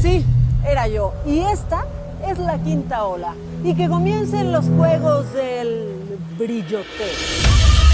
Sí, era yo. Y esta es la quinta ola. Y que comiencen los juegos del brillote.